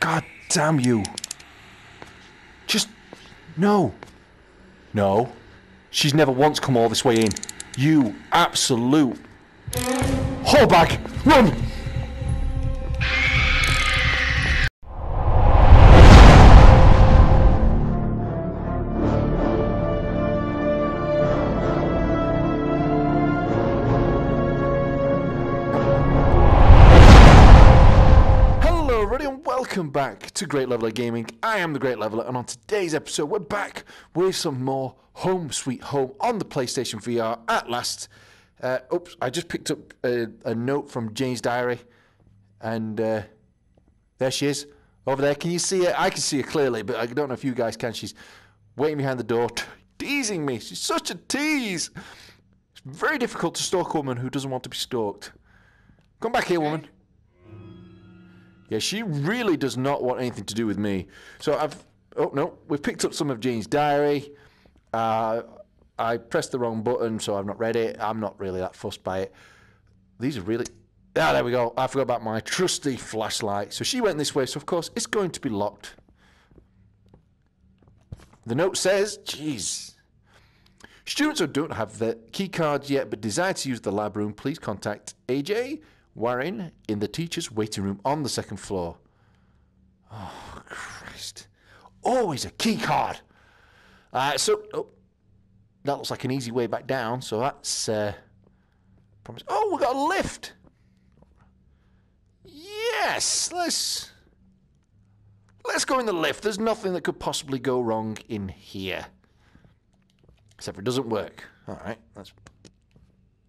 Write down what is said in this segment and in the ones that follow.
God damn you. Just. No. No. She's never once come all this way in. You absolute. hold back. Run! Back to Great Leveller Gaming. I am the Great Leveller, and on today's episode, we're back with some more Home Sweet Home on the PlayStation VR at last. Uh, oops, I just picked up a, a note from Jane's diary, and uh, there she is over there. Can you see her? I can see her clearly, but I don't know if you guys can. She's waiting behind the door, teasing me. She's such a tease. It's very difficult to stalk a woman who doesn't want to be stalked. Come back here, woman. Yeah, she really does not want anything to do with me. So I've. Oh no, we've picked up some of Jane's diary. Uh, I pressed the wrong button, so I've not read it. I'm not really that fussed by it. These are really. Ah, there we go. I forgot about my trusty flashlight. So she went this way, so of course it's going to be locked. The note says, jeez. Students who don't have the key cards yet but desire to use the lab room, please contact AJ Warren in the teacher's waiting room on the second floor. Oh, Christ. Always a key card. Uh, so, oh, that looks like an easy way back down, so that's. Uh, promise. Oh, we've got a lift. Yes, let's. Let's go in the lift. There's nothing that could possibly go wrong in here. Except for it doesn't work. All right, let's.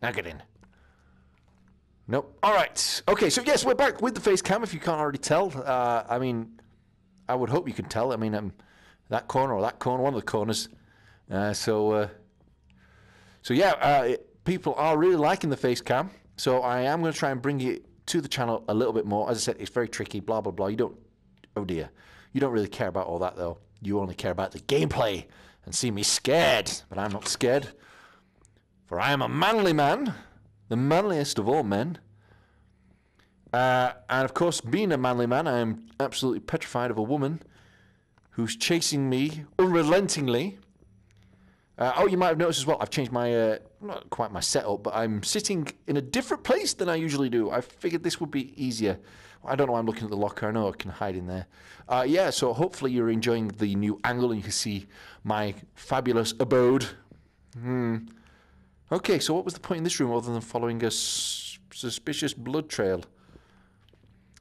Now get in. Nope. All right. Okay, so yes, we're back with the face cam. If you can't already tell, uh, I mean, I would hope you can tell. I mean, um, that corner or that corner, one of the corners. Uh, so, uh, so yeah, uh, it, people are really liking the face cam. So I am going to try and bring it to the channel a little bit more. As I said, it's very tricky. Blah blah blah. You don't. Oh dear. You don't really care about all that though. You only care about the gameplay and see me scared. But I'm not scared, for I am a manly man the manliest of all men. Uh, and of course, being a manly man, I am absolutely petrified of a woman who's chasing me unrelentingly. Uh, oh, you might have noticed as well, I've changed my, uh, not quite my setup, but I'm sitting in a different place than I usually do. I figured this would be easier. I don't know why I'm looking at the locker. I know I can hide in there. Uh, yeah, so hopefully you're enjoying the new angle and you can see my fabulous abode. Hmm. Okay, so what was the point in this room other than following a suspicious blood trail?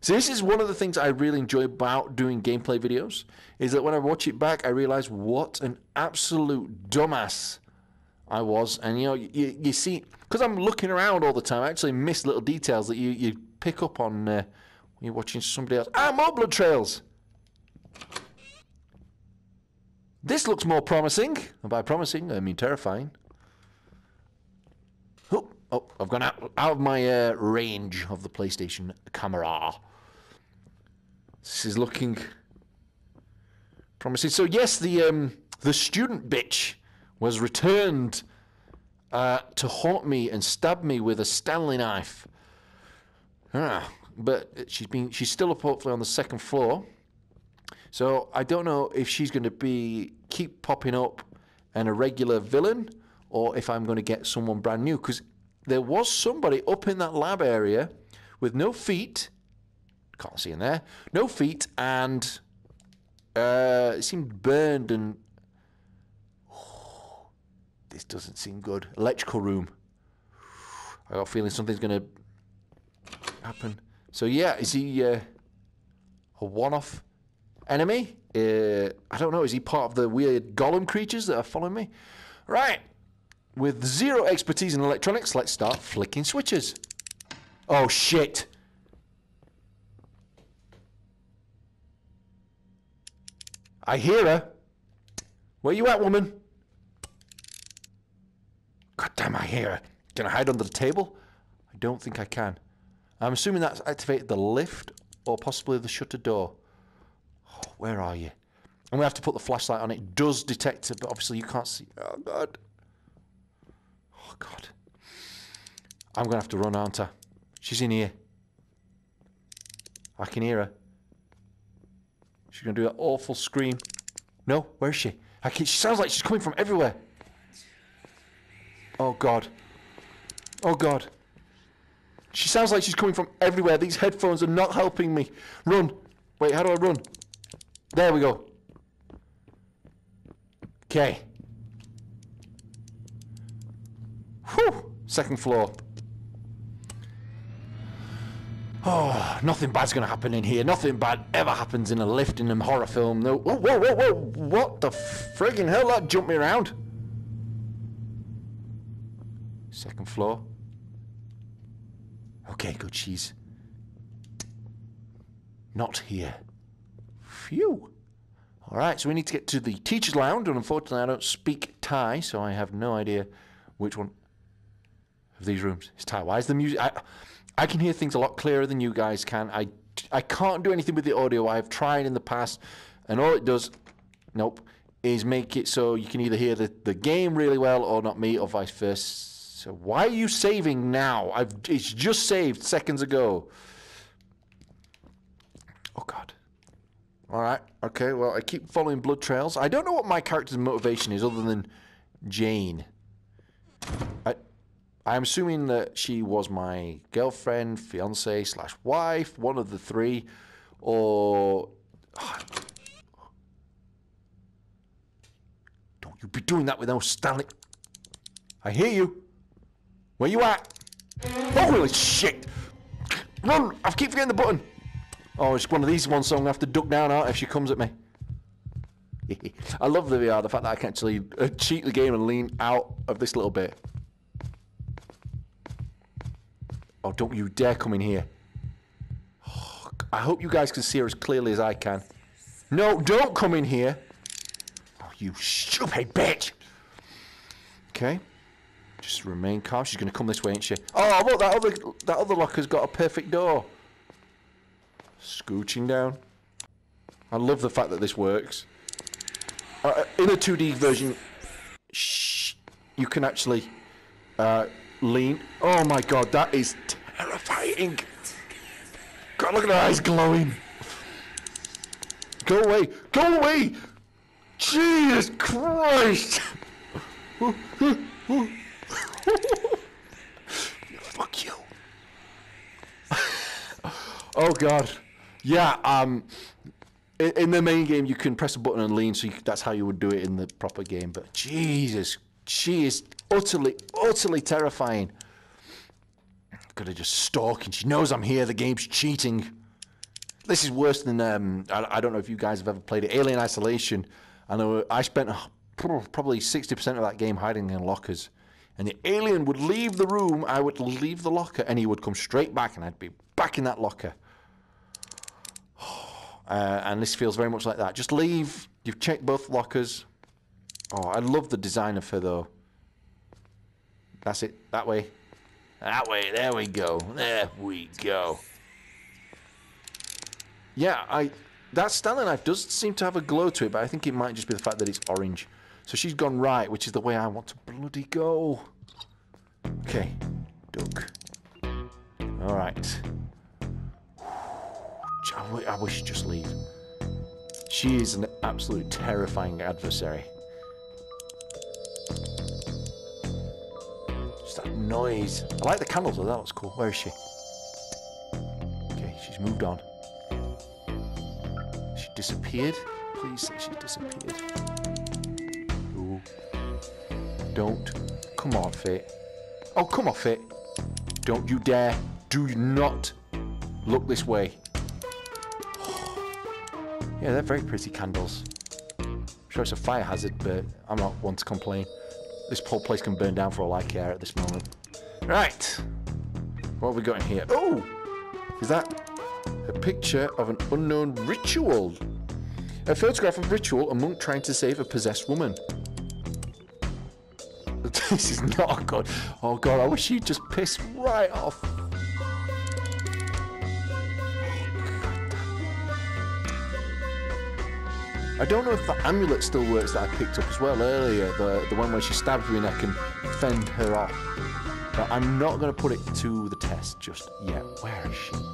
So this is one of the things I really enjoy about doing gameplay videos, is that when I watch it back, I realize what an absolute dumbass I was. And, you know, you, you see, because I'm looking around all the time, I actually miss little details that you, you pick up on uh, when you're watching somebody else. Ah, more blood trails! This looks more promising. And by promising, I mean terrifying. Oh, I've gone out, out of my uh, range of the PlayStation camera. This is looking promising. So yes, the um, the student bitch was returned uh, to haunt me and stab me with a Stanley knife. Ah, but she's been she's still up hopefully on the second floor. So I don't know if she's going to be keep popping up and a regular villain or if I'm going to get someone brand new. Because there was somebody up in that lab area with no feet. Can't see in there. No feet and uh, it seemed burned and. this doesn't seem good. Electrical room. I got a feeling something's going to happen. So yeah, is he uh, a one-off enemy? Uh, I don't know. Is he part of the weird golem creatures that are following me? Right. With zero expertise in electronics, let's start flicking switches. Oh shit. I hear her. Where you at, woman? God damn, I hear her. Can I hide under the table? I don't think I can. I'm assuming that's activated the lift or possibly the shutter door. Oh, where are you? And we have to put the flashlight on. It does detect it, but obviously you can't see. Oh, God. Oh, God. I'm going to have to run, aren't I? She's in here. I can hear her. She's gonna do that awful scream. No, where is she? I can, she sounds like she's coming from everywhere. Oh god. Oh god. She sounds like she's coming from everywhere. These headphones are not helping me. Run. Wait, how do I run? There we go. Okay. Whew. Second floor. Oh, nothing bad's gonna happen in here. Nothing bad ever happens in a lift in a horror film. No. Whoa, whoa, whoa, whoa! What the friggin' hell? That jumped me around. Second floor. Okay, good. She's not here. Phew. All right, so we need to get to the teacher's lounge, and unfortunately, I don't speak Thai, so I have no idea which one of these rooms is Thai. Why is the music? I, I can hear things a lot clearer than you guys can. I, I can't do anything with the audio. I've tried in the past, and all it does, nope, is make it so you can either hear the, the game really well or not me, or vice versa. So why are you saving now? I've it's just saved seconds ago. Oh God. All right. Okay. Well, I keep following blood trails. I don't know what my character's motivation is other than Jane. I I'm assuming that she was my girlfriend, fiance slash wife, one of the three, or. Don't you be doing that without Stanley. I hear you. Where you at? Holy shit! Run! I keep forgetting the button. Oh, it's one of these ones, so I'm gonna have to duck down out if she comes at me. I love the VR, the fact that I can actually uh, cheat the game and lean out of this little bit. Oh, don't you dare come in here. Oh, I hope you guys can see her as clearly as I can. No, don't come in here. Oh, you stupid bitch. Okay. Just remain calm. She's going to come this way, ain't she? Oh, look, that other, that other locker's got a perfect door. Scooching down. I love the fact that this works. Uh, in a 2D version, shh, you can actually uh, lean. Oh my god, that is terrifying. God, look at her eyes glowing. Go away. Go away. Jesus Christ. Fuck you. oh god. Yeah, um in, the main game you can press a button and lean so you, that's how you would do it in the proper game, but Jesus, she is utterly utterly terrifying. Gotta just stalk, and She knows I'm here. The game's cheating. This is worse than um, I, I don't know if you guys have ever played it. Alien Isolation. I know I spent probably 60% of that game hiding in lockers and the alien would leave the room, I would leave the locker, and he would come straight back, and I'd be back in that locker. Uh, and this feels very much like that. Just leave. You've checked both lockers. Oh, I love the design of her, though. That's it. That way. That way. There we go. There we go. Yeah, I. That Stanley knife does seem to have a glow to it, but I think it might just be the fact that it's orange. So she's gone right, which is the way I want to bloody go. Okay. Duck. Alright. I wish she'd just leave. She is an absolute terrifying adversary. Noise. I like the candles though, that looks cool. Where is she? Okay, she's moved on. She disappeared? Please say she's disappeared. Don't. Come on, Fit. Oh, come on, Fit. Don't you dare. Do not look this way. yeah, they're very pretty candles. I'm sure it's a fire hazard, but I'm not one to complain. This whole place can burn down for all I care at this moment. Right. What have we got in here? Oh! Is that a picture of an unknown ritual? A photograph of ritual, a monk trying to save a possessed woman. this is not good. Oh god, I wish you'd just piss right off. I don't know if the amulet still works that I picked up as well earlier, the, the one where she stabs me and I can fend her off. But I'm not going to put it to the test just yet. Where is she? Come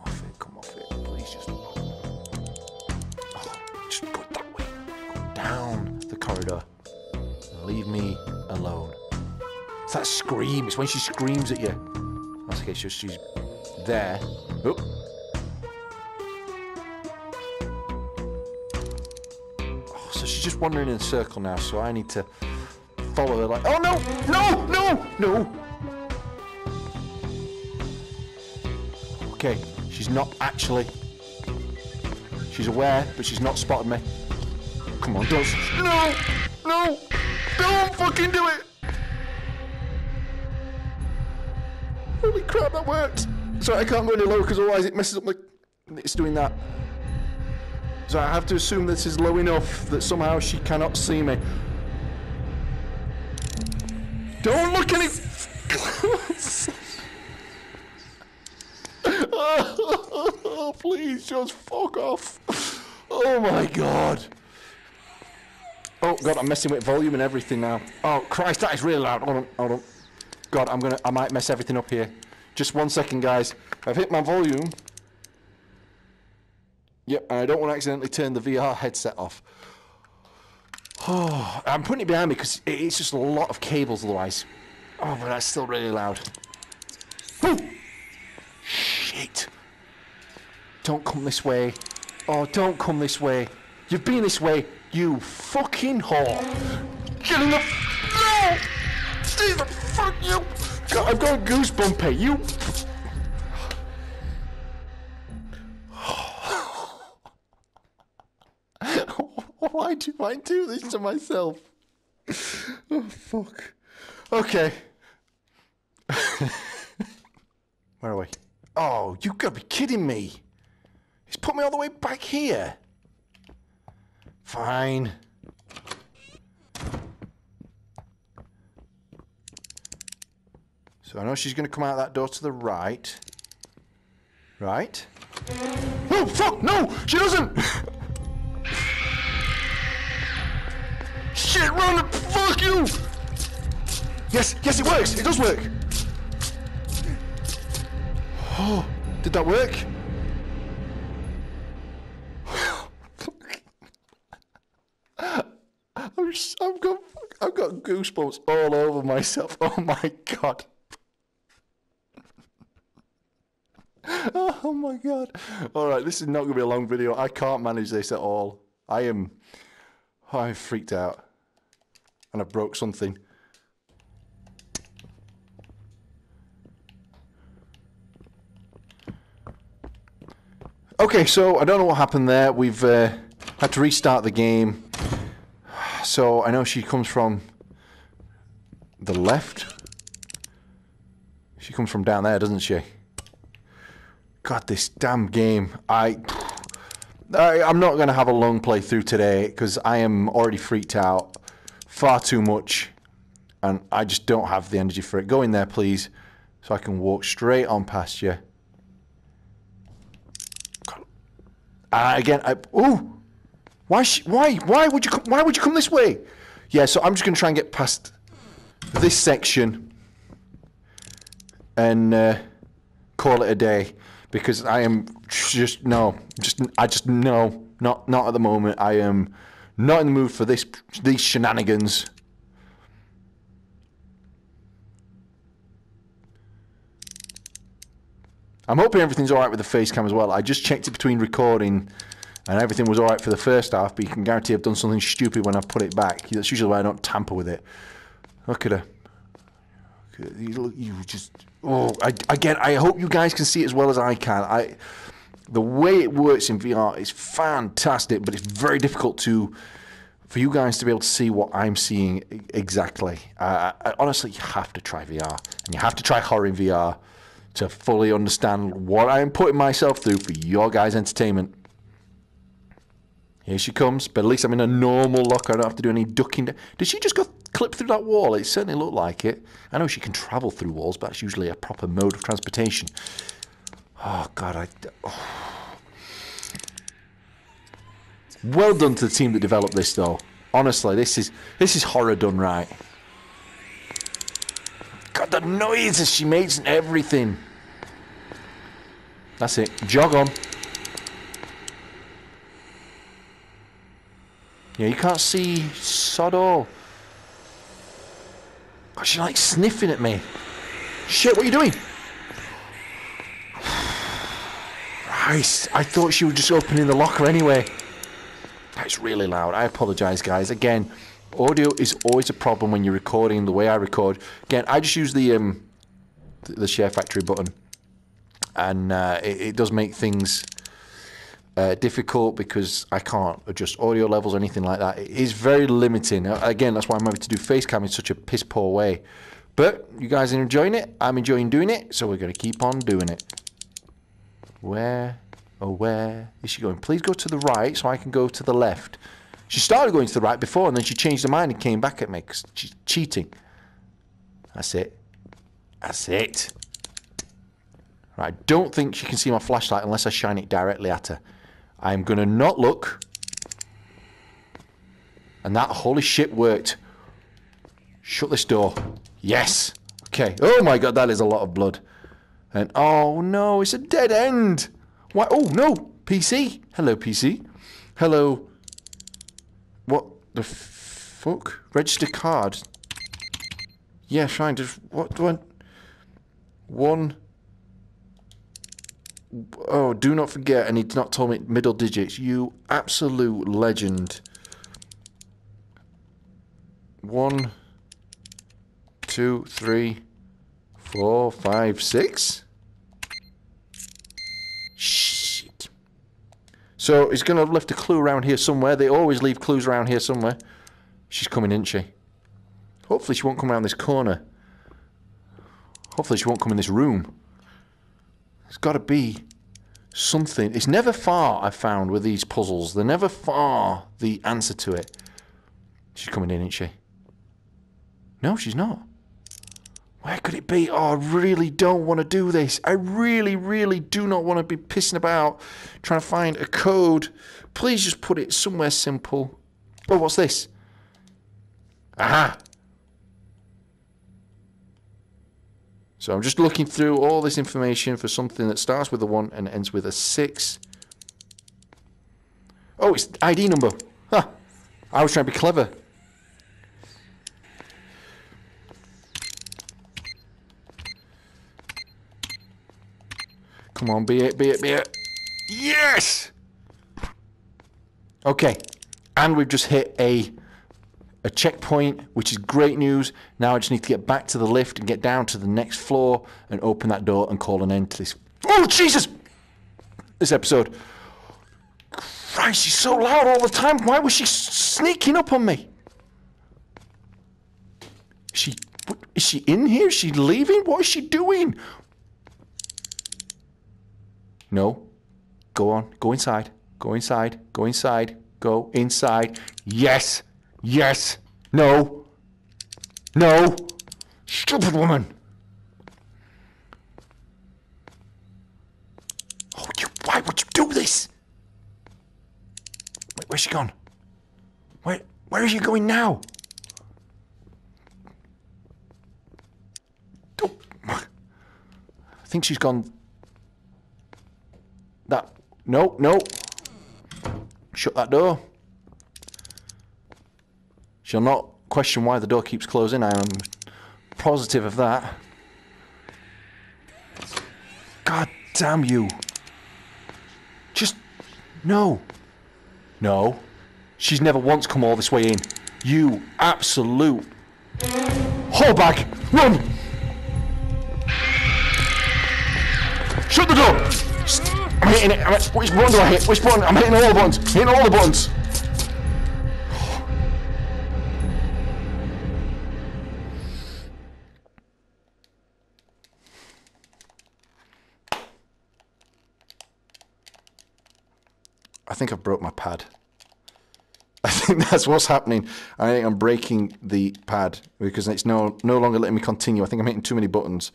off it, come off it. Please just... Oh, just go that way. Go down the corridor. And leave me alone. It's that scream. It's when she screams at you. That's okay, she's she's there. Oh. Just wandering in a circle now. So I need to follow her. Like, oh no, no, no, no. Okay, she's not actually. She's aware, but she's not spotted me. Come on, don't. No, no, don't fucking do it. Holy crap, that worked! Sorry, I can't go any lower because otherwise it messes up my... It's doing that. So I have to assume this is low enough that somehow she cannot see me. Don't look any... oh, please, just fuck off. Oh my god. Oh god, I'm messing with volume and everything now. Oh Christ, that is really loud. Hold on, hold on. God, I'm gonna, I might mess everything up here. Just one second, guys. I've hit my volume. Yep, and I don't want to accidentally turn the VR headset off. Oh, I'm putting it behind me because it's just a lot of cables otherwise. Oh, but that's still really loud. Oh! Shit. Don't come this way. Oh, don't come this way. You've been this way, you fucking whore. Get in the... No! Stephen, fuck you! God, I've got a goosebump You... Why do I do this to myself? Oh, fuck. Okay. Where are we? Oh, you gotta be kidding me. He's put me all the way back here. Fine. So I know she's going to come out that door to the right. Right? Oh, fuck! No! She doesn't! Shit, run! Fuck you! Yes, yes, it works! It does work! Oh, did that work? I've got, I've got goosebumps all over myself. Oh my god. oh my god. Alright, this is not going to be a long video. I can't manage this at all. I am... I'm freaked out. And I broke something. Okay, so I don't know what happened there. We've uh, had to restart the game. So I know she comes from the left. She comes from down there, doesn't she? God, this damn game. I, I am not going to have a long playthrough today because I am already freaked out far too much, and I just don't have the energy for it. Go in there, please, so I can walk straight on past you. Uh, again, I, ooh, why, why, why would you, why would you come this way? Yeah, so I'm just going to try and get past this section and uh, call it a day because I am just no, just I just no, not not at the moment. I am not in the mood for this these shenanigans. I'm hoping everything's alright with the face cam as well. I just checked it between recording and everything was alright for the first half, but you can guarantee I've done something stupid when I've put it back. That's usually why I don't tamper with it. Look at her. You, just oh I, again I hope you guys can see it as well as I can I the way it works in VR is fantastic but it's very difficult to for you guys to be able to see what I'm seeing exactly uh, I, honestly you have to try VR and you have to try horror in VR to fully understand what I'm putting myself through for your guys entertainment here she comes but at least I'm in a normal locker. I don't have to do any ducking did she just go clip through that wall. It certainly looked like it. I know she can travel through walls, but that's usually a proper mode of transportation. Oh, God. I, oh. Well done to the team that developed this, though. Honestly, this is this is horror done right. God, the noises she makes and everything. That's it. Jog on. Yeah, you can't see sod all. Oh, she's like sniffing at me. Shit, what are you doing? Christ, I thought she was just opening the locker anyway. That's really loud. I apologise, guys. Again, audio is always a problem when you're recording the way I record. Again, I just use the um, the SHAREfactory button, and uh, it, it, does make things uh, difficult because I can't adjust audio levels or anything like that. It is very limiting. Uh, again, that's why I'm having to do face cam in such a piss poor way. But you guys are enjoying it. I'm enjoying doing it, so we're going to keep on doing it. Where, oh where is she going? Please go to the right so I can go to the left. She started going to the right before and then she changed her mind and came back at me because she's cheating. That's it. That's it. Right, I don't think she can see my flashlight unless I shine it directly at her. I'm going to not look. And that holy shit worked. Shut this door. Yes. Okay. Oh my god, that is a lot of blood. And oh no, it's a dead end. Why? Oh no, PC. Hello, PC. Hello. What the fuck? Register card. Yeah, fine. Just what do I? One. Oh, do not forget, and he's not told me middle digits. You absolute legend. One, two, three, four, five, six. Shit. So he's going to have left a clue around here somewhere. They always leave clues around here somewhere. She's coming, isn't she? Hopefully she won't come around this corner. Hopefully she won't come in this room. There's got to be something. It's never far, I've found, with these puzzles. They're never far, the answer to it. She's coming in, isn't she? No, she's not. Where could it be? Oh, I really don't want to do this. I really, really do not want to be pissing about trying to find a code. Please just put it somewhere simple. Oh, what's this? Aha! So I'm just looking through all this information for something that starts with a 1 and ends with a 6. Oh, it's ID number. Huh. I was trying to be clever. Come on, be it, be it, be it. Yes! Okay. And we've just hit a a checkpoint, which is great news. Now I just need to get back to the lift and get down to the next floor and open that door and call an end to this. Oh, Jesus! This episode. Christ, she's so loud all the time. Why was she sneaking up on me? Is she, is she in here? Is she leaving? What is she doing? No. Go on. Go inside. Go inside. Go inside. Go inside. Yes. Yes. No. No. Stupid woman. Oh, you, why would you do this? Wait, where's she gone? Where, where is she going now? I think she's gone. That. No, no. Shut that door. She'll not question why the door keeps closing. I am positive of that. God damn you. Just. No. No. She's never once come all this way in. You absolute. Hold back! Run! Shut the door! I'm hitting it. I'm, which button do I hit? Which button? I'm hitting all the buttons. Hitting all the buttons. I think I've broke my pad. I think that's what's happening. I think I'm breaking the pad because it's no no longer letting me continue. I think I'm hitting too many buttons.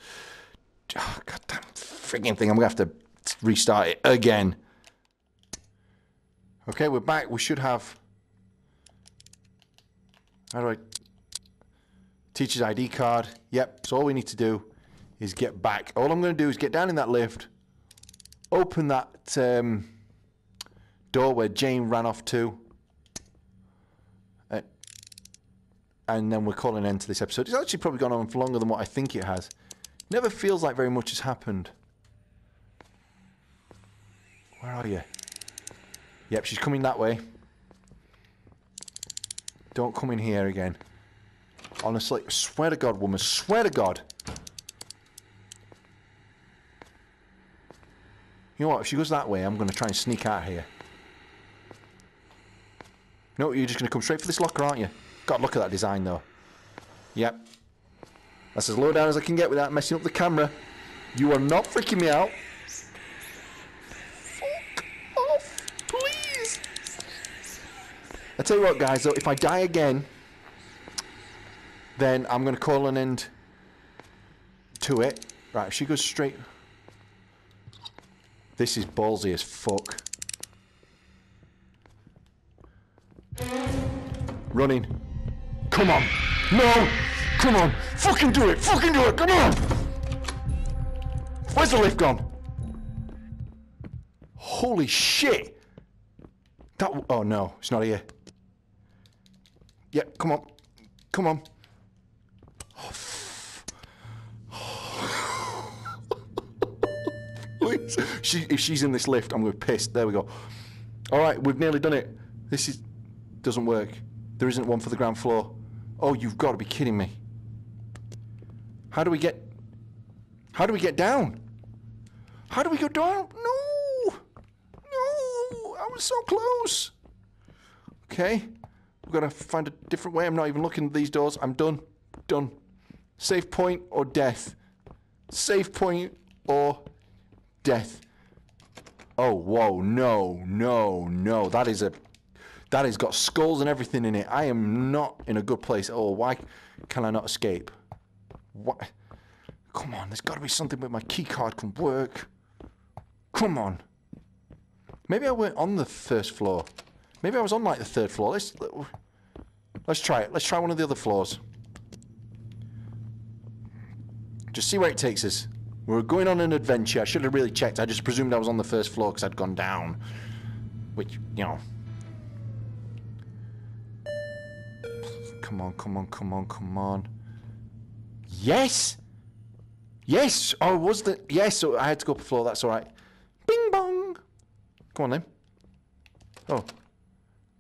Ah, oh, God damn freaking thing. I'm going to have to restart it again. Okay, we're back. We should have... How do I... Teacher's ID card. Yep, so all we need to do is get back. All I'm going to do is get down in that lift, open that... Um, door where Jane ran off to. Uh, and then we're calling an end to this episode. It's actually probably gone on for longer than what I think it has. Never feels like very much has happened. Where are you? Yep, she's coming that way. Don't come in here again. Honestly, swear to God, woman, swear to God. You know what, if she goes that way, I'm going to try and sneak out here. No, you're just going to come straight for this locker, aren't you? God, look at that design, though. Yep. That's as low down as I can get without messing up the camera. You are not freaking me out. Fuck off, please. I tell you what, guys, though, if I die again, then I'm going to call an end to it. Right, if she goes straight... This is ballsy as fuck. Running. Come on. No! Come on! Fucking do it! Fucking do it! Come on! Where's the lift gone? Holy shit! That. Oh no, it's not here. Yeah, come on. Come on. Please. She, if she's in this lift, I'm going to be pissed. There we go. All right, we've nearly done it. This is doesn't work. There isn't one for the ground floor. Oh, you've got to be kidding me. How do we get... How do we get down? How do we go down? No! No! I was so close. Okay. We've got to find a different way. I'm not even looking at these doors. I'm done. Done. Safe point or death. Safe point or death. Oh, whoa. No, no, no. That is a that has got skulls and everything in it. I am not in a good place at all. Why can I not escape? What? Come on, there's got to be something where my keycard can work. Come on. Maybe I went on the first floor. Maybe I was on like the third floor. Let's let's try it. Let's try one of the other floors. Just see where it takes us. We are going on an adventure. I should have really checked. I just presumed I was on the first floor because I'd gone down. Which, you know, Come on, come on, come on, come on. Yes! Yes! Oh, was the... Yes, so I had to go up the floor. That's all right. Bing bong! Come on, then. Oh.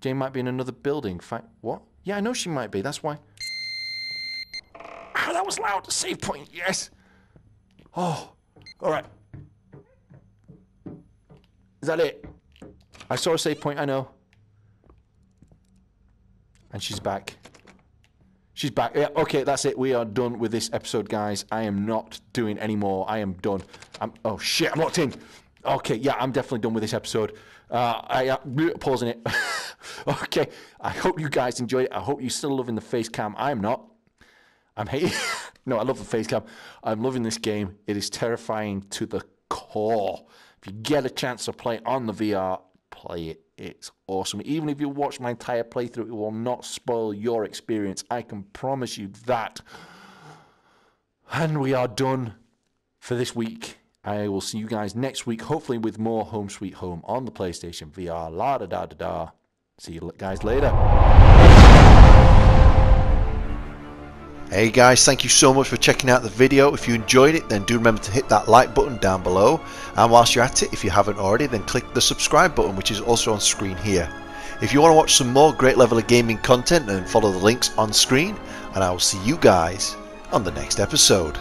Jane might be in another building. Fact, what? Yeah, I know she might be. That's why. Ah, that was loud. Save point. Yes. Oh. All right. Is that it? I saw a save point, I know. And she's back. She's back. Yeah, okay, that's it. We are done with this episode, guys. I am not doing any more. I am done. I'm, oh, shit, I'm locked in. Okay, yeah, I'm definitely done with this episode. Uh, I uh, pausing it. okay, I hope you guys enjoyed it. I hope you're still loving the face cam. I'm not. I'm hating. no, I love the face cam. I'm loving this game. It is terrifying to the core. If you get a chance to play on the VR, play it. It's awesome. Even if you watch my entire playthrough, it will not spoil your experience. I can promise you that. And we are done for this week. I will see you guys next week, hopefully with more Home Sweet Home on the PlayStation VR. La da da da da. See you guys later. Hey guys, thank you so much for checking out the video. If you enjoyed it, then do remember to hit that like button down below. And whilst you're at it, if you haven't already, then click the subscribe button, which is also on screen here. If you want to watch some more Great Leveller Gaming content, then follow the links on screen. And I will see you guys on the next episode.